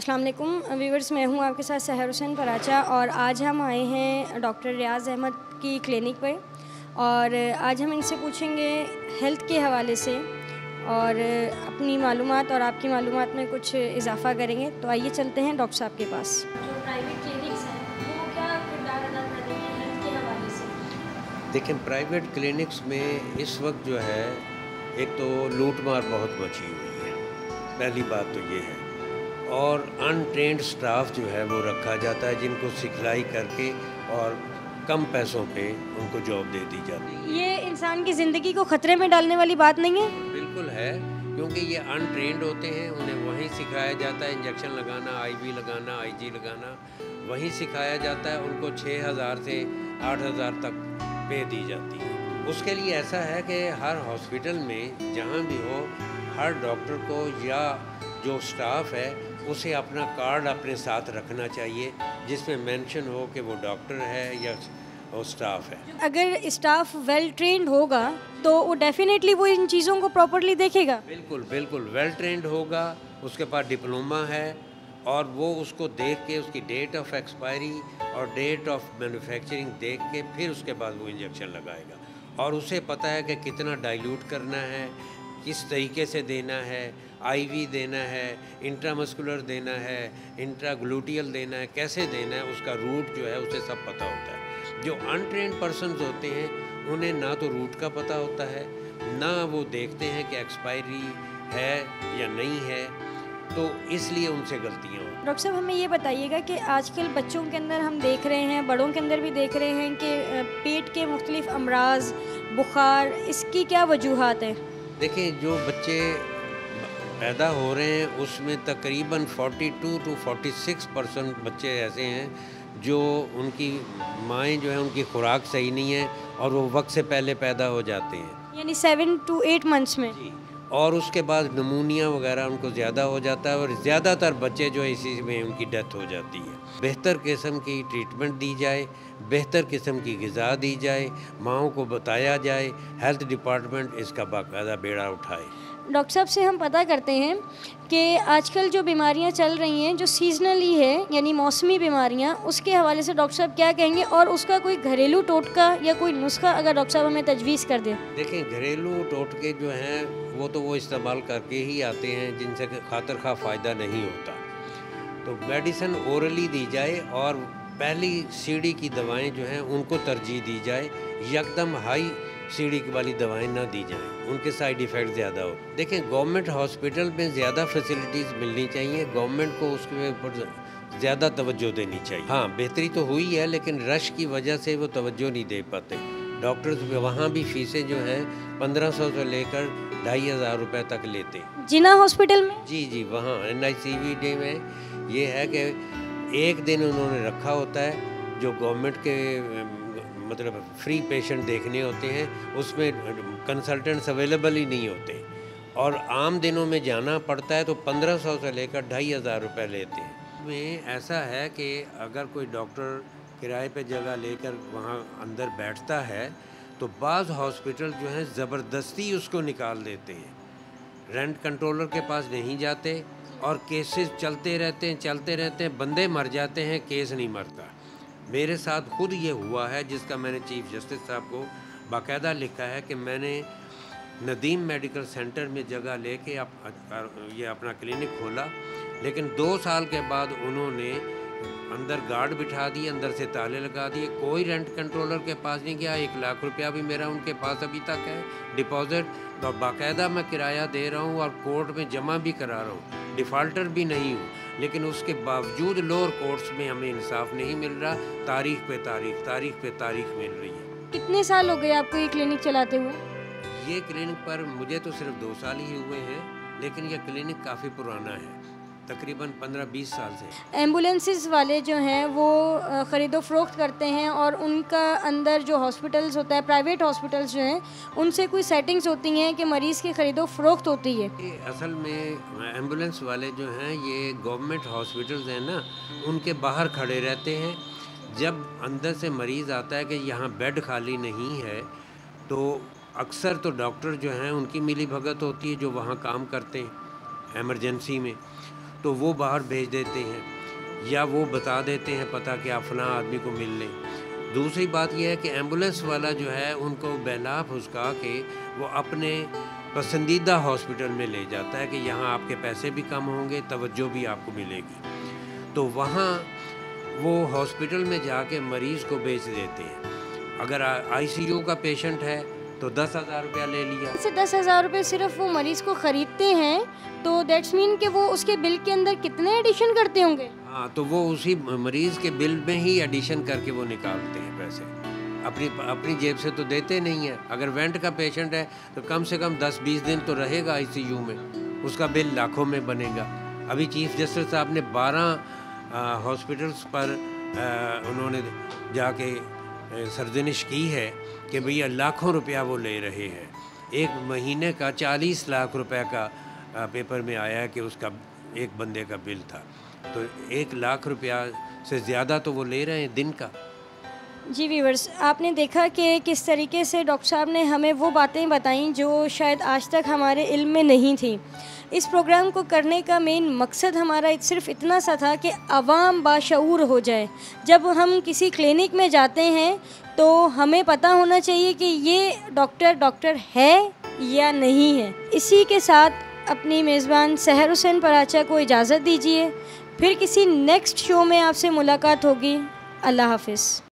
السلام علیکم ویورز میں ہوں آپ کے ساتھ سحر حسین پراچا اور آج ہم آئے ہیں ڈاکٹر ریاض احمد کی کلینک پہ اور آج ہم ان سے پوچھیں گے ہیلتھ کے حوالے سے اور اپنی معلومات اور آپ کی معلومات میں کچھ اضافہ کریں گے۔ تو آئیے چلتے ہیں ڈاکٹر صاحب کے پاس۔ جو پرائیویٹ کلینکس ہیں وہ کیا کردار ادا کر رہی ہیں ہیلتھ کے حوالے سے؟ دیکھیں پرائیویٹ کلینکس میں اس وقت جو ہے ایک تو لوٹ مار بہت مچی ہوئی ہے۔ پہلی بات تو یہ ہے اور ان ٹرینڈ سٹاف جو ہے وہ رکھا جاتا ہے جن کو سکھلائی کر کے اور کم پیسوں پہ ان کو جاب دے دی جاتی ہے۔ یہ انسان کی زندگی کو خطرے میں ڈالنے والی بات نہیں ہے؟ بالکل ہے کیونکہ یہ ان ٹرینڈ ہوتے ہیں انہیں وہیں سکھایا جاتا ہے انجیکشن لگانا آئی بی لگانا آئی جی لگانا وہیں سکھایا جاتا ہے ان کو چھ ہزار سے آٹھ ہزار تک پے دی جاتی ہے۔ اس کے لیے ایسا ہے کہ ہر ہاسپٹل میں جہاں بھی ہو ہر ڈاکٹر کو یا جو سٹاف ہے اسے اپنا کارڈ اپنے ساتھ رکھنا چاہیے جس میں مینشن ہو کہ وہ ڈاکٹر ہے یا وہ سٹاف ہے۔ اگر اسٹاف ویل ٹرینڈ ہوگا تو وہ ڈیفینیٹلی وہ ان چیزوں کو پراپرلی دیکھے گا۔ بالکل بالکل۔ ویل ٹرینڈ ہوگا اس کے پاس ڈپلوما ہے اور وہ اس کو دیکھ کے اس کی ڈیٹ آف ایکسپائری اور ڈیٹ آف مینوفیکچرنگ دیکھ کے پھر اس کے بعد وہ انجیکشن لگائے گا۔ اور اسے پتہ ہے کہ کتنا ڈائلیوٹ کرنا ہے کس طریقے سے دینا ہے، آئی وی دینا ہے انٹرا مسکولر دینا ہے انٹرا گلوٹیل دینا ہے، کیسے دینا ہے، اس کا روٹ جو ہے، اسے سب پتہ ہوتا ہے۔ جو ان ٹرینڈ پرسنز ہوتے ہیں، انہیں نہ تو روٹ کا پتہ ہوتا ہے، نہ وہ دیکھتے ہیں کہ ایکسپائری ہے یا نہیں ہے، تو اس لیے ان سے غلطیاں ہوتی ڈاکٹر صاحب، ہمیں یہ بتائیے گا کہ آج کل بچوں کے اندر ہم دیکھ رہے ہیں، بڑوں کے اندر بھی دیکھ رہے ہیں کہ پیٹ کے مختلف امراض، بخار، اس کی کیا وجوہات ہیں؟ دیکھیں جو بچے پیدا ہو رہے ہیں اس میں تقریباً forty two two forty six percent بچے ایسے ہیں جو ان کی مائیں جو ہیں ان کی خوراک صحیح نہیں ہے اور وہ وقت سے پہلے پیدا ہو جاتے ہیں۔ یعنی سیون ٹو ایٹ منتھس میں۔ جی۔ اور اس کے بعد نمونیا وغیرہ ان کو زیادہ ہو جاتا ہے اور زیادہ تر بچے جو ہے اسی میں ان کی ڈیتھ ہو جاتی ہے۔ بہتر قسم کی ٹریٹمنٹ دی جائے، بہتر قسم کی غذا دی جائے، ماؤں کو بتایا جائے، ہیلتھ ڈپارٹمنٹ اس کا باقاعدہ بیڑا اٹھائے۔ ڈاکٹر صاحب سے ہم پتہ کرتے ہیں کہ آج کل جو بیماریاں چل رہی ہیں، جو سیزنلی ہے یعنی موسمی بیماریاں، اس کے حوالے سے ڈاکٹر صاحب کیا کہیں گے؟ اور اس کا کوئی گھریلو ٹوٹکا یا کوئی نسخہ اگر ڈاکٹر صاحب ہمیں تجویز کر دیں۔ دیکھیں، گھریلو ٹوٹکے جو ہیں، وہ تو وہ استعمال کر کے ہی آتے ہیں، جن سے خاطر خواہ فائدہ نہیں ہوتا۔ تو میڈیسن اورلی دی جائے اور پہلی سیڑھی کی دوائیں جو ہیں، ان کو ترجیح دی جائے۔ یکدم ہائی سیڑھی والی دوائیں نہ دی جائیں۔ ان کے سائیڈ ایفیکٹ زیادہ ہو۔ دیکھیں گورنمنٹ ہاسپٹل میں زیادہ فیسلٹیز ملنی چاہیے۔ گورنمنٹ کو اس کے اوپر زیادہ توجہ دینی چاہیے۔ ہاں بہتری تو ہوئی ہے لیکن رش کی وجہ سے وہ توجہ نہیں دے پاتے۔ ڈاکٹرز وہاں بھی فیسیں جو ہیں پندرہ سو سے لے کر ڈھائی ہزار روپے تک لیتے۔ جنا ہاسپٹل میں؟ جی جی وہاں این آئی سی وی ڈے میں یہ ہے کہ ایک دن انہوں نے رکھا ہوتا ہے جو گورنمنٹ کے مطلب فری پیشنٹ دیکھنے ہوتے ہیں، اس میں کنسلٹنٹس اویلیبل ہی نہیں ہوتے۔ اور عام دنوں میں جانا پڑتا ہے تو پندرہ سو سے لے کر ڈھائی ہزار روپے لیتے ہیں۔ میں ایسا ہے کہ اگر کوئی ڈاکٹر کرائے پہ جگہ لے کر وہاں اندر بیٹھتا ہے، تو بعض ہاسپٹل جو ہیں زبردستی اس کو نکال دیتے ہیں۔ رینٹ کنٹرولر کے پاس نہیں جاتے اور کیسز چلتے رہتے ہیں، چلتے رہتے ہیں، بندے مر جاتے ہیں کیس نہیں مرتا۔ میرے ساتھ خود یہ ہوا ہے، جس کا میں نے چیف جسٹس صاحب کو باقاعدہ لکھا ہے کہ میں نے ندیم میڈیکل سینٹر میں جگہ لے کے یہ اپنا کلینک کھولا۔ لیکن دو سال کے بعد انہوں نے اندر گارڈ بٹھا دیے اندر سے تالے لگا دیے۔ کوئی رینٹ کنٹرولر کے پاس نہیں گیا۔ ایک لاکھ روپیہ بھی میرا ان کے پاس ابھی تک ہے۔ ڈپازٹ اور باقاعدہ میں کرایہ دے رہا ہوں اور کورٹ میں جمع بھی کرا رہا ہوں۔ ڈیفالٹر بھی نہیں ہوں لیکن اس کے باوجود لوور کورٹس میں ہمیں انصاف نہیں مل رہا تاریخ پہ تاریخ تاریخ پہ تاریخ مل رہی ہے۔ کتنے سال ہو گئے آپ کو یہ کلینک چلاتے ہوئے؟ یہ کلینک پر مجھے تو صرف دو سال ہی ہوئے ہیں لیکن یہ کلینک کافی پرانا ہے۔ تقریباً پندرہ بیس سال سے۔ ایمبولینسز والے جو ہیں وہ خرید و فروخت کرتے ہیں اور ان کا اندر جو ہاسپٹلز ہوتا ہے پرائیویٹ ہاسپٹلز جو ہیں ان سے کوئی سیٹنگز ہوتی ہیں کہ مریض کی خرید و فروخت ہوتی ہے۔ اصل میں ایمبولینس والے جو ہیں یہ گورنمنٹ ہاسپٹلز ہیں نا ان کے باہر کھڑے رہتے ہیں۔ جب اندر سے مریض آتا ہے کہ یہاں بیڈ خالی نہیں ہے تو اکثر تو ڈاکٹر جو ہیں ان کی ملی بھگت ہوتی ہے جو وہاں کام کرتے ہیں ایمرجنسی میں۔ تو وہ باہر بھیج دیتے ہیں یا وہ بتا دیتے ہیں پتہ کہ آپ فلاں آدمی کو مل لیں۔ دوسری بات یہ ہے کہ ایمبولینس والا جو ہے ان کو بہلا پھسکا کے وہ اپنے پسندیدہ ہاسپٹل میں لے جاتا ہے کہ یہاں آپ کے پیسے بھی کم ہوں گے، توجہ بھی آپ کو ملے گی۔ تو وہاں وہ ہاسپٹل میں جا کے مریض کو بیچ دیتے ہیں۔ اگر آئی سی یو کا پیشنٹ ہے تو دس ہزار روپیہ لے لیا۔ سے دس ہزار روپے صرف وہ مریض کو خریدتے ہیں تو دیٹس مین کہ وہ اس کے بل کے اندر کتنے ایڈیشن کرتے ہوں گے؟ ہاں تو وہ اسی مریض کے بل میں ہی ایڈیشن کر کے وہ نکالتے ہیں پیسے۔ اپنی اپنی جیب سے تو دیتے نہیں ہیں۔ اگر وینٹ کا پیشنٹ ہے تو کم سے کم دس بیس دن تو رہے گا آئی سی یو میں۔ اس کا بل لاکھوں میں بنے گا۔ ابھی چیف جسٹس صاحب نے بارہ ہاسپٹلس پر انہوں نے جا کے سرزنش کی ہے کہ بھیا لاکھوں روپیہ وہ لے رہے ہیں۔ ایک مہینے کا چالیس لاکھ روپے کا پیپر میں آیا کہ اس کا ایک بندے کا بل تھا۔ تو ایک لاکھ روپیہ سے زیادہ تو وہ لے رہے ہیں دن کا۔ جی ویورس آپ نے دیکھا کہ کس طریقے سے ڈاکٹر صاحب نے ہمیں وہ باتیں بتائیں جو شاید آج تک ہمارے علم میں نہیں تھیں۔ اس پروگرام کو کرنے کا مین مقصد ہمارا صرف اتنا سا تھا کہ عوام باشعور ہو جائے۔ جب ہم کسی کلینک میں جاتے ہیں تو ہمیں پتہ ہونا چاہیے کہ یہ ڈاکٹر ڈاکٹر ہے یا نہیں ہے۔ اسی کے ساتھ اپنی میزبان سحر حسین پراچا کو اجازت دیجیے پھر کسی نیکسٹ شو میں آپ سے ملاقات ہوگی۔ اللہ حافظ۔